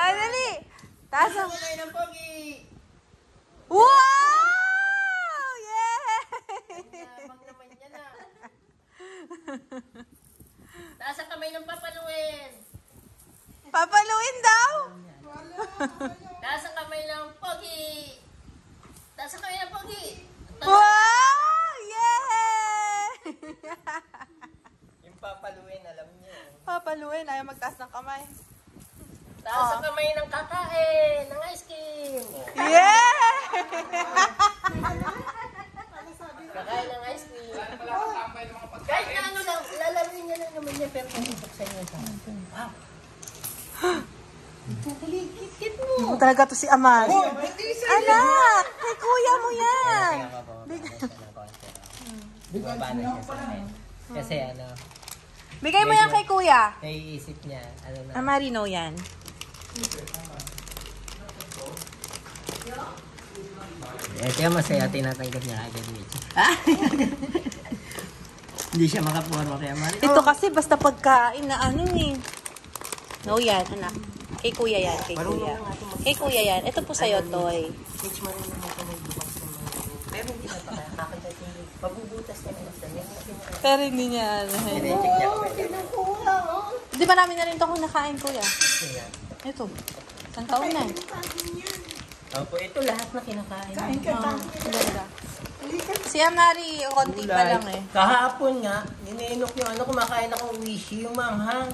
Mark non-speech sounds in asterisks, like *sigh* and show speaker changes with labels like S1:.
S1: Ay, dali. Taas ang...
S2: Kulay ng pogi.
S1: Wow! Yay!
S2: Yabang naman yan ah. Taas ang kamay ng papaluin.
S1: Papaluin daw?
S2: Taas ang kamay ng pogi. Taas ang kamay ng pogi.
S1: Wow! Yay!
S2: Yung papaluin, alam niyo.
S1: Papaluin. Ayaw magtaas ng kamay.
S2: Taas ang kamay ng kakain, ng ice cream.
S1: Yay!
S2: Kakain ng ice cream. Kahit na ano lang, lalaruin niya lang naman yan, pero bubuksan niya sa. Wow. *gasps* Kit mo.
S1: Talaga to si Amari. Anak! Kay kuya mo yan!
S2: Sa akin. Kasi ano,
S1: Bigay mo yan kay kuya.
S2: naiisip niya, ano na.
S1: Amari no yan.
S2: Eh, kaya masaya tinatanggap niya agad Mitch. *laughs* Hindi siya makaporma kaya mali.
S1: Ito kasi basta pagkain na ano eh. No yan, anak. Kay kuya yan, kay kuya. Kay kuya yan. Ito po sa'yo, Toy.
S2: Mitch, marunong mo ko magbukas ng mga Pero hindi na pa hindi. Mabubutas ka na basta. Yan ang pinaka-
S1: Pero hindi niya ano.
S2: Chinecheck niya kung
S1: Di ba namin na rin ito kung nakain, kuya?
S2: Yan.
S1: Ito. Isang taon na.
S2: Opo, ito lahat na kinakain. Kain
S1: Ah, ganda. Si Amari, konti pa lang eh.
S2: Kahapon nga, ninenok yung ano, kumakain ako wishi, yung manghang.